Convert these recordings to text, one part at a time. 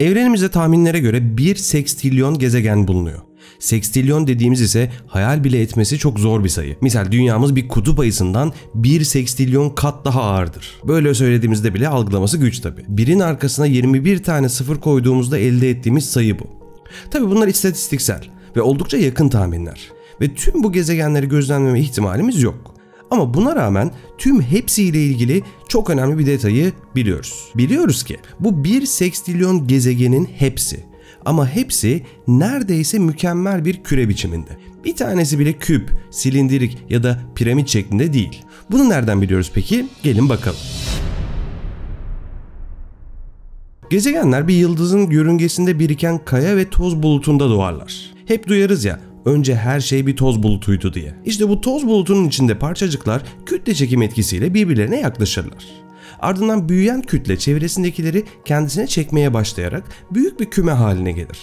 Evrenimizde tahminlere göre 1 sekstrilyon gezegen bulunuyor. Sekstrilyon dediğimiz ise hayal bile etmesi çok zor bir sayı. Misal dünyamız bir kutup ayısından 1 sekstrilyon kat daha ağırdır. Böyle söylediğimizde bile algılaması güç tabi. Birin arkasına 21 tane sıfır koyduğumuzda elde ettiğimiz sayı bu. Tabi bunlar istatistiksel ve oldukça yakın tahminler. Ve tüm bu gezegenleri gözlemleme ihtimalimiz yok. Ama buna rağmen tüm hepsiyle ilgili çok önemli bir detayı biliyoruz. Biliyoruz ki bu 1 sekstrilyon gezegenin hepsi ama hepsi neredeyse mükemmel bir küre biçiminde. Bir tanesi bile küp, silindirik ya da piramit şeklinde değil. Bunu nereden biliyoruz peki? Gelin bakalım. Gezegenler bir yıldızın yörüngesinde biriken kaya ve toz bulutunda doğarlar. Hep duyarız ya önce her şey bir toz bulutuydu diye. İşte bu toz bulutunun içinde parçacıklar kütle çekim etkisiyle birbirlerine yaklaşırlar. Ardından büyüyen kütle çevresindekileri kendisine çekmeye başlayarak büyük bir küme haline gelir.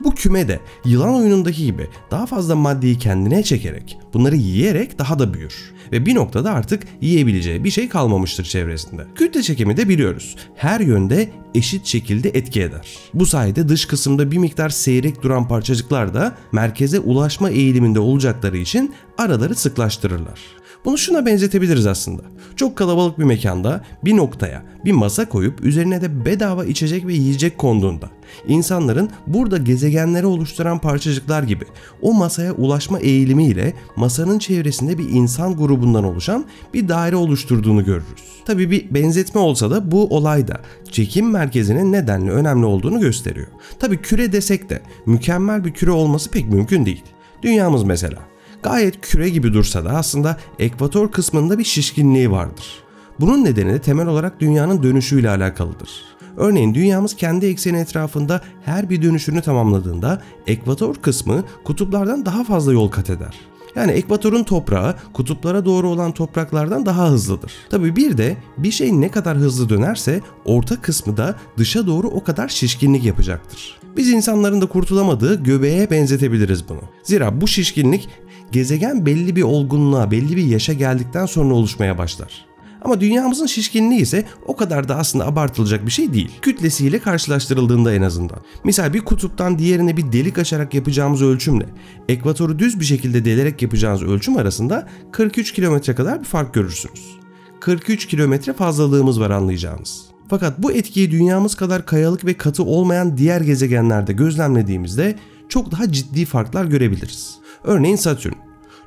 Bu küme de yılan oyunundaki gibi daha fazla maddeyi kendine çekerek, bunları yiyerek daha da büyür. Ve bir noktada artık yiyebileceği bir şey kalmamıştır çevresinde. Kütle çekimi de biliyoruz. Her yönde eşit şekilde etki eder. Bu sayede dış kısımda bir miktar seyrek duran parçacıklar da merkeze ulaşma eğiliminde olacakları için araları sıklaştırırlar. Bunu şuna benzetebiliriz aslında. Çok kalabalık bir mekanda bir noktaya bir masa koyup üzerine de bedava içecek ve yiyecek konduğunda insanların burada gezegenleri oluşturan parçacıklar gibi o masaya ulaşma eğilimiyle masanın çevresinde bir insan grubundan oluşan bir daire oluşturduğunu görürüz. Tabi bir benzetme olsa da bu olay da çekim merkezinin nedenli önemli olduğunu gösteriyor. Tabi küre desek de mükemmel bir küre olması pek mümkün değil. Dünyamız mesela gayet küre gibi dursa da aslında ekvator kısmında bir şişkinliği vardır. Bunun nedeni de temel olarak dünyanın dönüşüyle alakalıdır. Örneğin dünyamız kendi ekseni etrafında her bir dönüşünü tamamladığında ekvator kısmı kutuplardan daha fazla yol kat eder. Yani ekvatorun toprağı kutuplara doğru olan topraklardan daha hızlıdır. Tabi bir de bir şey ne kadar hızlı dönerse orta kısmı da dışa doğru o kadar şişkinlik yapacaktır. Biz insanların da kurtulamadığı göbeğe benzetebiliriz bunu. Zira bu şişkinlik gezegen belli bir olgunluğa, belli bir yaşa geldikten sonra oluşmaya başlar. Ama dünyamızın şişkinliği ise o kadar da aslında abartılacak bir şey değil. Kütlesiyle karşılaştırıldığında en azından. Misal bir kutuptan diğerine bir delik açarak yapacağımız ölçümle ekvatoru düz bir şekilde delerek yapacağınız ölçüm arasında 43 kilometre kadar bir fark görürsünüz. 43 kilometre fazlalığımız var anlayacağınız. Fakat bu etkiyi dünyamız kadar kayalık ve katı olmayan diğer gezegenlerde gözlemlediğimizde çok daha ciddi farklar görebiliriz. Örneğin Satürn.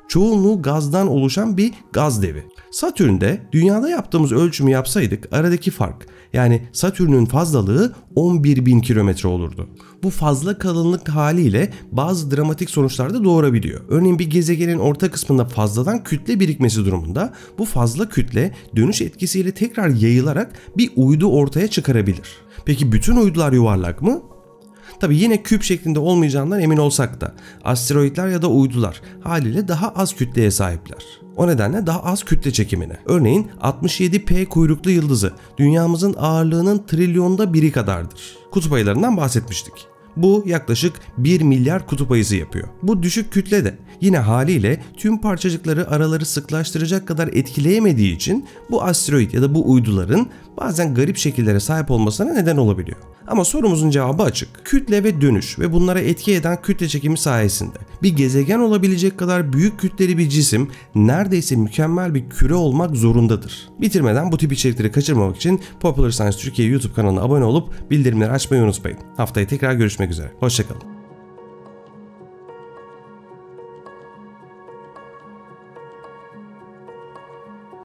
Çoğunluğu gazdan oluşan bir gaz devi. Satürn'de dünyada yaptığımız ölçümü yapsaydık aradaki fark yani Satürn'ün fazlalığı 11 bin kilometre olurdu. Bu fazla kalınlık haliyle bazı dramatik sonuçlar da doğurabiliyor. Örneğin bir gezegenin orta kısmında fazladan kütle birikmesi durumunda bu fazla kütle dönüş etkisiyle tekrar yayılarak bir uydu ortaya çıkarabilir. Peki bütün uydular yuvarlak mı? Tabi yine küp şeklinde olmayacağından emin olsak da asteroidler ya da uydular haliyle daha az kütleye sahipler. O nedenle daha az kütle çekimine. Örneğin 67P kuyruklu yıldızı dünyamızın ağırlığının trilyonda biri kadardır. Kutup ayılarından bahsetmiştik. Bu yaklaşık 1 milyar kutup ayısı yapıyor. Bu düşük kütle de yine haliyle tüm parçacıkları araları sıklaştıracak kadar etkileyemediği için bu asteroid ya da bu uyduların bazen garip şekillere sahip olmasına neden olabiliyor. Ama sorumuzun cevabı açık. Kütle ve dönüş ve bunlara etki eden kütle çekimi sayesinde bir gezegen olabilecek kadar büyük kütleli bir cisim neredeyse mükemmel bir küre olmak zorundadır. Bitirmeden bu tip içerikleri kaçırmamak için Popular Science Türkiye YouTube kanalına abone olup bildirimleri açmayı unutmayın. Haftaya tekrar görüşmek üzere. Hoşçakalın.